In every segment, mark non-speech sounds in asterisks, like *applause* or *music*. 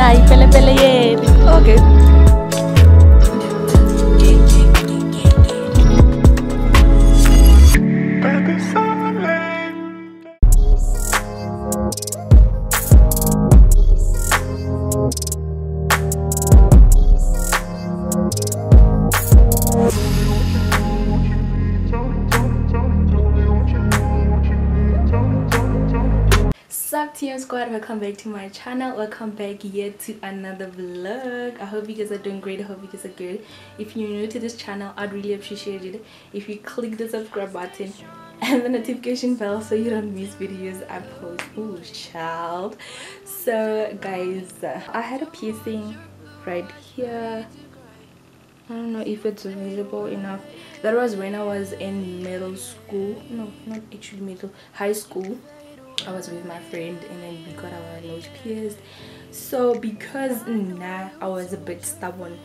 Nah, pele pele yeli. Okay. Sup TM squad welcome back to my channel. Welcome back yet to another vlog. I hope you guys are doing great. I hope you guys are good. If you're new to this channel i'd really appreciate it if you click the subscribe button and the notification bell so you don't miss videos i post. Oh child. So guys i had a piercing right here. I don't know if it's visible enough. That was when i was in middle school. No not actually middle high school I was with my friend and then we got our nose pierced. So because nah, I was a bit stubborn,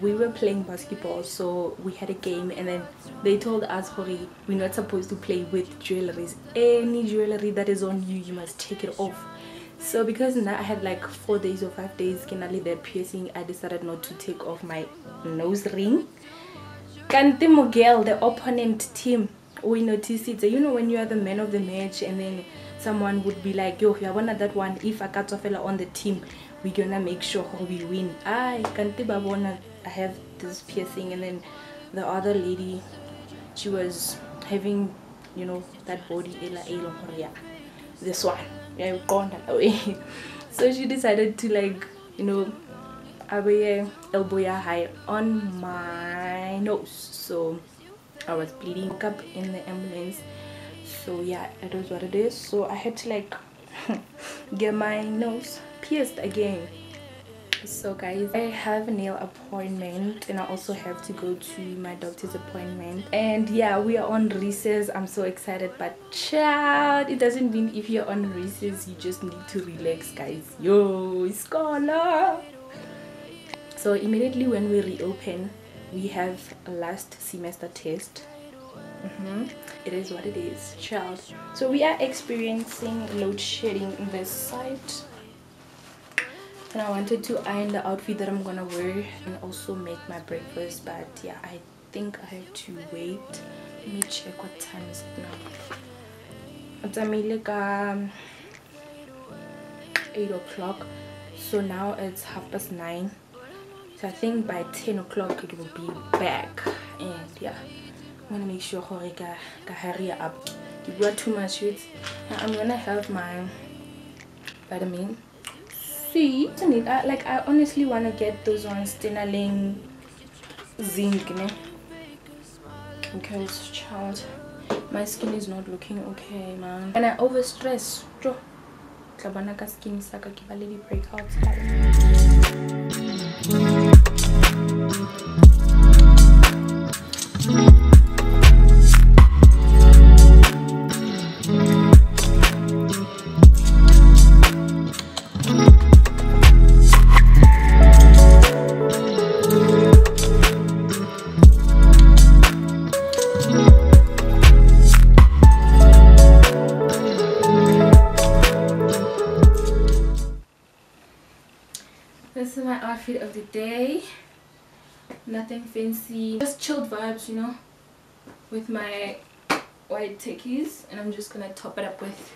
we were playing basketball so we had a game and then they told us Hori, we're not supposed to play with jewelries. Any jewelry that is on you, you must take it off. So because now I had like four days or five days kinally that piercing, I decided not to take off my nose ring. Kanti Mugel, the opponent team, we noticed it. You know when you are the man of the match and then someone would be like yo yabona that one if akatswafela on the team we're gonna make sure we win. I kanti babona i have this piercing. And then the other lady she was having you know that body this one. Yeah gone that way so she decided to like you know abe elbow high on my nose. So i was bleeding up in the ambulance so yeah it is what it is. So i had to like *laughs* get my nose pierced again. So guys i have a nail appointment and i also have to go to my doctor's appointment. And yeah we are on recess. I'm so excited but child it doesn't mean if you're on recess you just need to relax guys. Yo scholar so immediately when we reopen we have a last semester test mm -hmm. it is what it is. Child so we are experiencing load shedding in this site. And i wanted to iron the outfit that i'm gonna wear and also make my breakfast but yeah i think i have to wait. Let me check what time is it now. It's um 8 o'clock. So now it's half past nine. So i think by 10 o'clock it will be back. And yeah I'm gonna make sure I can hurry up. You got too much with. I'm gonna have my vitamin C. I, like I honestly wanna get those ones Stenaling zinc, ne? Because child, my skin is not looking okay, man. And I overstress. Ka skin saka ke ba le breakouts. Nothing fancy just chilled vibes you know with my white techies and i'm just gonna top it up with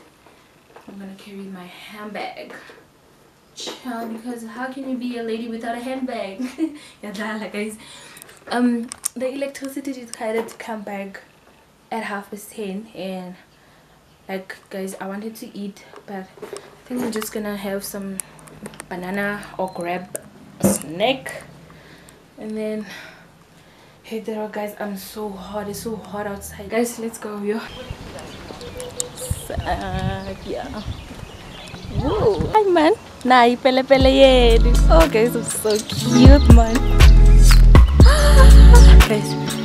i'm gonna carry my handbag. Child because how can you be a lady without a handbag? *laughs* Yeah guys. Um the electricity decided to come back at half past 10 and like guys i wanted to eat but i think i'm just gonna have some banana or grab a snack and then hey there guys i'm so hot it's so hot outside. Guys let's go yo. Yeah. Whoa. hi man. Nah pele pele yeli oh guys i'm so cute man. *gasps* Guys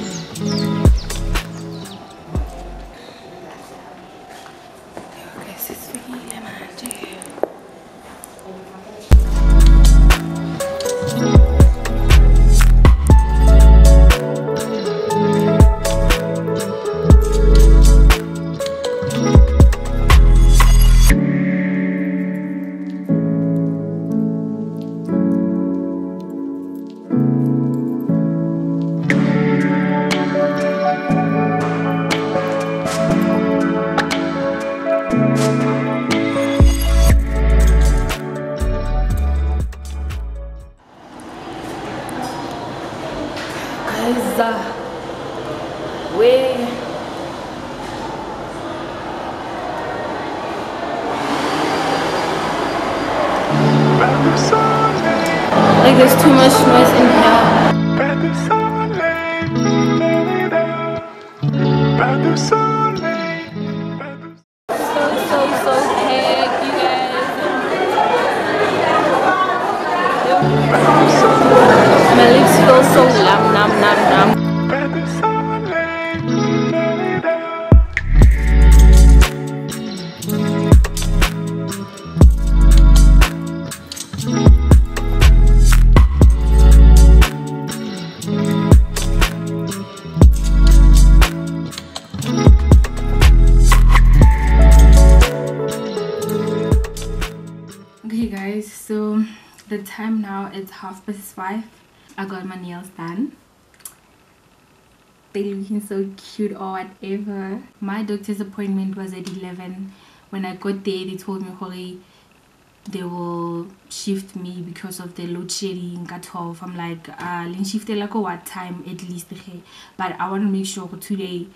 is uh, way like there's too much noise in here. The time now is half past five. I got my nails done. They looking so cute or whatever. My doctor's appointment was at 11. When I got there, they told me, Hori, they will shift me because of the load shedding at 12. I'm like, uh, then shift like what time at least. But I want to make sure today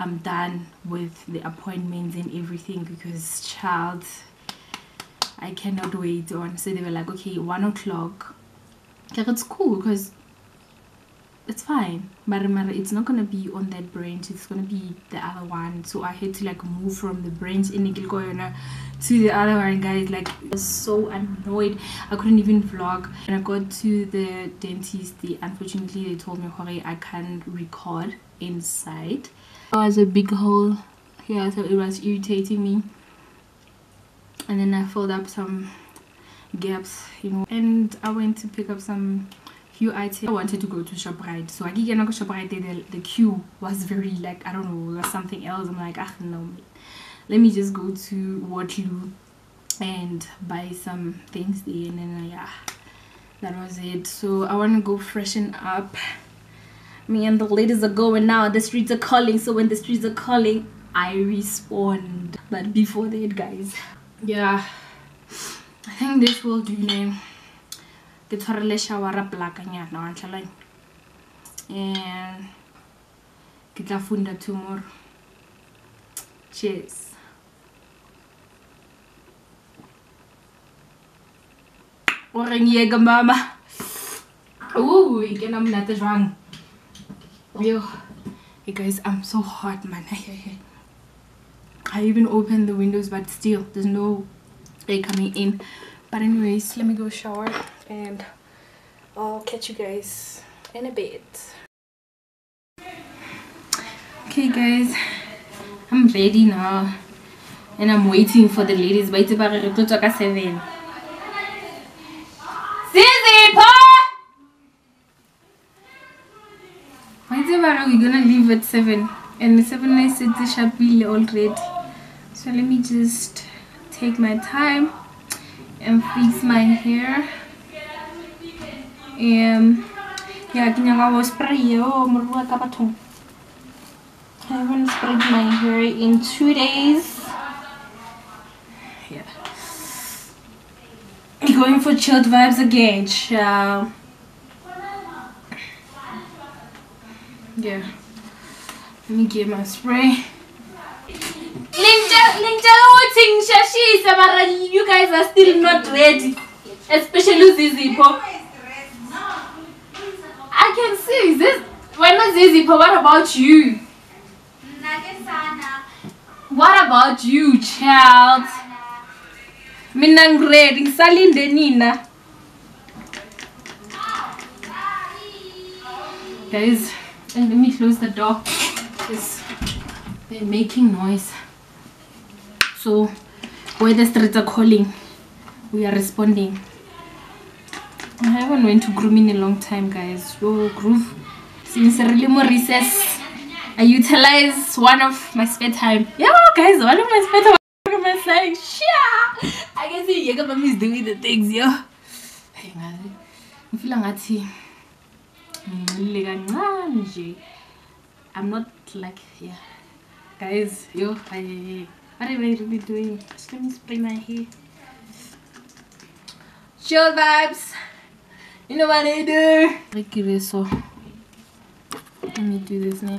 I'm done with the appointments and everything because child I cannot wait on. So they were like, okay, one o'clock. Like it's cool because it's fine. But it's not gonna be on that branch. It's gonna be the other one. So I had to like move from the branch in Nikilkoyona to the other one, guys. Like I was so annoyed. I couldn't even vlog. And I got to the dentist. The unfortunately they told me, Hori, I can't record inside. There was a big hole here, so it was irritating me and then I filled up some gaps, you know. And I went to pick up some few items. I wanted to go to Shoprite, so I get go to Shoprite. The, the queue was very like I don't know, something else. I'm like, ah no, let me just go to Waterloo and buy some things there, and then yeah, that was it. So I want to go freshen up. Me and the ladies are going now. The streets are calling, so when the streets are calling, I respond. But before that, guys yeah. I think this will do name ke tshwarele shawara plakanyana wa ntlhalane and ke tla funda tomorrow. Cheers. O reng yeka mama Ooh, e kena monate jwang? Yo hey guys i'm so hot man I even opened the windows but still there's no air coming in. But anyways let me go shower and I'll catch you guys in a bit. Okay guys I'm ready now. And I'm waiting for the ladies wait about it to talk at 7 Sissy, Why we're gonna leave at 7 and 7 I said the Shabili already so let me just take my time and fix my hair. And yeah ke nyaka go spray oh morua ka bathong I haven't sprayed my hair in two days. Yeah. Going for chilled vibes again child. Yeah. Let me get my spray Ningitshela ukuthi ngisheshise mara you guys are still not ready especially uzizipho I can see this wena zizipho what about you? What about you child? Mina ngiready ngisalinde nina? Guys let me close the door. They're making noise so where the streets are calling we are responding. I haven't went to grooming in a long time guys. So groove. Since really more recess i utilize one of my spare time. Yeah guys one of my spare time. I'm like, yeah. I can see your mom is doing the things, yo. I'm not like, yeah. Guys, yo, I, what am I really doing? Just let me spray my hair. Chill vibes. You know what I do? Okay, so let me do this now.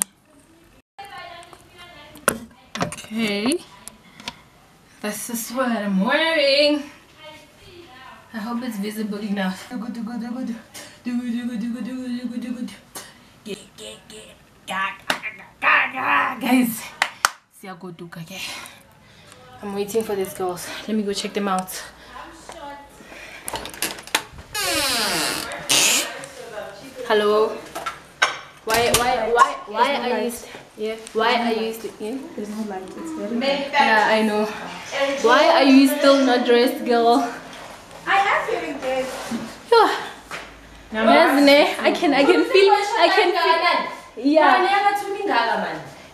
Okay. This is what I'm wearing. I hope it's visible enough. Guys, okay. I'm waiting for these girls. Let me go check them out. Hello. Why why why why are you yeah why are you still in? There's no light. It's very Yeah, I know. Why are you still not dressed, girl? I am feeling good. Yes, I can I can feel I can feel yeah.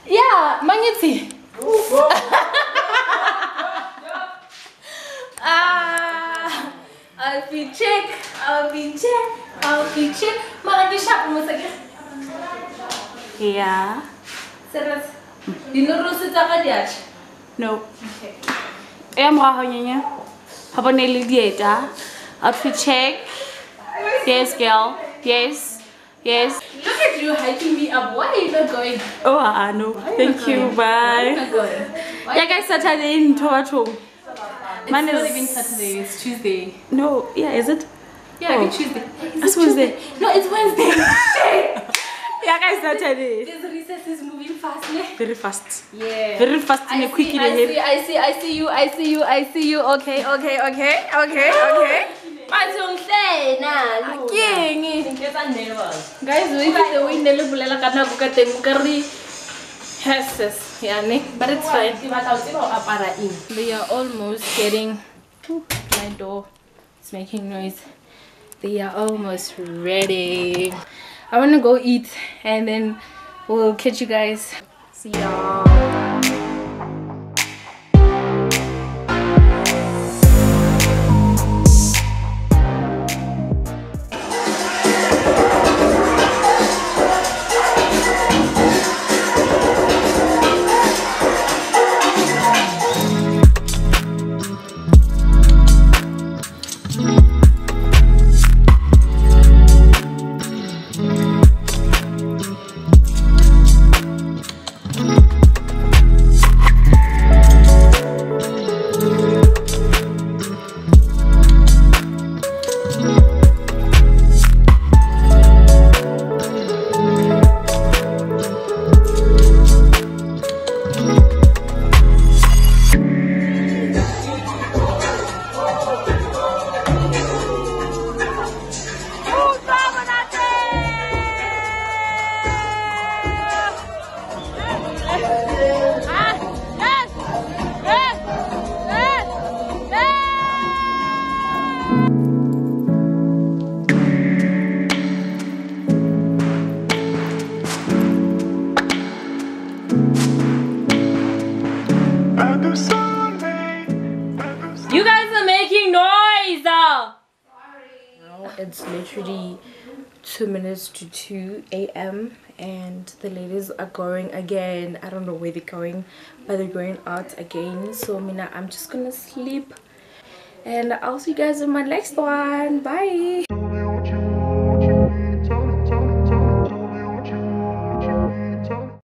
Yeah, mangithi. ah, Be check, be check, be check. Mara ke sharp mo sa ke. Yeah. Serious. Dinorosi tsa ka diatla. No. E ya morago nyenya. Ha bone le dieta. Outfit check. Yes, girl. Yes. Yes. Look at you hyping me up. Why are you not going? Oh, ah, I know. Thank you. Why are you not going? Why Yeah, guys, Saturday in Toronto. It's Mine not is- even Saturday. It's Tuesday. No, yeah, is it? Yeah, Oh. it's Tuesday. Wednesday. Tuesday? No, it's Wednesday. Yeah, guys, Saturday. This recess is moving fast. ne? Very fast. Yeah. Very fast in I a quick see, in see. I see, I see you, I see you, I see you. Okay, okay, okay, okay, okay. Manje ungihle na. Keng. Guys, we did the way nele bulela ka nako ka teng o ka re ne? But it's fine. we are almost getting my door is making noise. They are almost ready. I wanna go eat and then we'll catch you guys. See y'all. It's literally 2 minutes to 2 a.m. and the ladies are going again. I don't know where they're going, but they're going out again. So, Mina, I'm just gonna sleep. And I'll see you guys in my next one. Bye!